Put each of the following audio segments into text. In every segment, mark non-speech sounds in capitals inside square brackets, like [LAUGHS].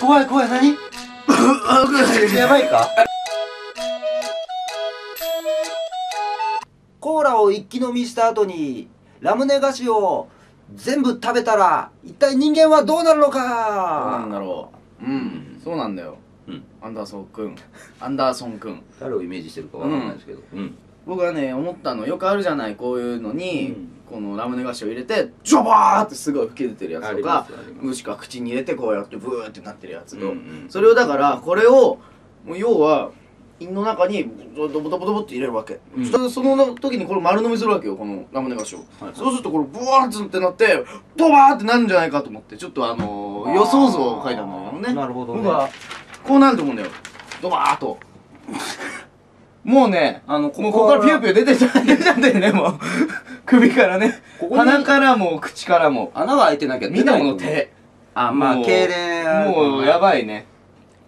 怖い怖い何？やばいか？コーラを一気飲みした後にラムネ菓子を全部食べたら一体人間はどうなるのどうなんかだろう。うん。そうなんだよ。うん。アンダーソンくんアンダーソンくん誰をイメージしてるかわかんないですけど。うん僕はね思ったのよくあるじゃないこういうのに、うん。このラムネ菓子を入れてジョバーってすごい吹き出てるやつとかもしくは口に入れてこうやってブーってなってるやつと、うんうんそれをだからこれをもう要は胃の中にドボドボドボって入れるわけ、うん。そその時にこれ丸飲みするわけよこのラムネ菓子を、はいそうするとこれブワーってなってドバーってなるんじゃないかと思ってちょっとあのー予想図を書いたんだけどね。なるほどね。僕はこうなると思うんだよ。ドバーっともうねあのここここからピューピュー出てちゃ出ちゃってるねもう首からね。ここに鼻からも口からも。穴が開いてなきゃみんな出ないと思う。の手。あまあもう痙攣もうやばいね。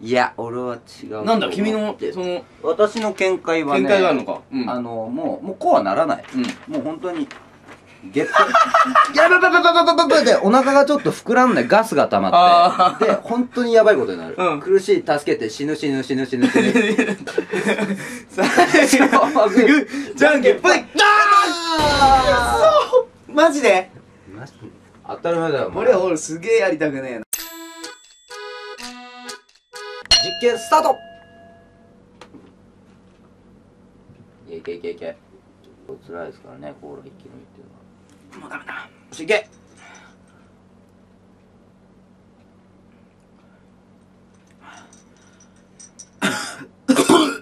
いや俺は違う。なんだ君のその私の見解はね見解があるのか。うん。あのもうもうこうはならない。うん。もう本当にゲップ、やャバババババババでお腹がちょっと膨らんでガスが溜まって、で、本当にやばいことになる。苦しい、助けて、死ぬ死ぬ死ぬ死ぬ。最後、じゃんけんぽい。あそマジで当たり前だよ、俺は俺、俺、すげえやりたくねえな。実験スタートいけいけいけいけ辛いですからねコーラ一気飲みっていうのはもうダメだ。よしいけ。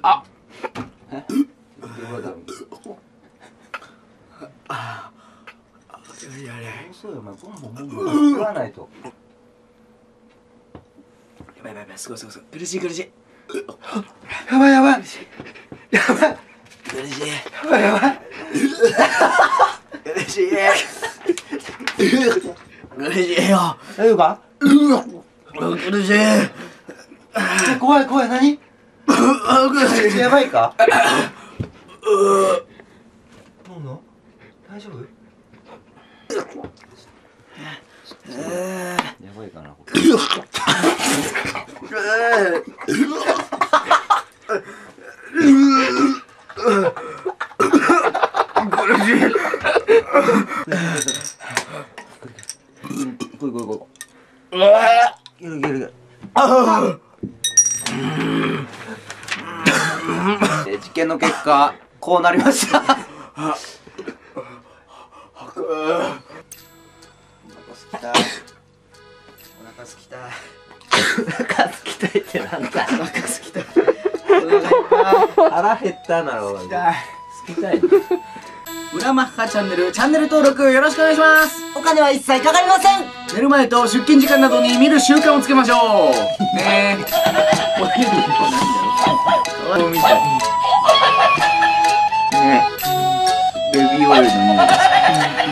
あ。えやれそうよお前ボンボンボンボン食わないと。やばいやばいやばいすごいすごいすごい。苦しい苦しい。やばいやばい。やばい。苦しい。やばいやばい苦しいよ大丈夫か苦しい怖い怖い何苦しいやばいかどうの大丈夫やばいかなこれこいこいこいこうわいいけるいけるいける [LAUGHS] えー実験の結果こうなりました。お腹すきたお腹すきたお腹すきたい。ってなんだお腹すきた腹減ったなろすきたい裏マッハチャンネルチャンネル登録よろしくお願いします。お金は一切かかりません。寝る前と出勤時間などに見る習慣をつけましょう。ね。えこれ何だろうみたいね。えベビーオイルの匂い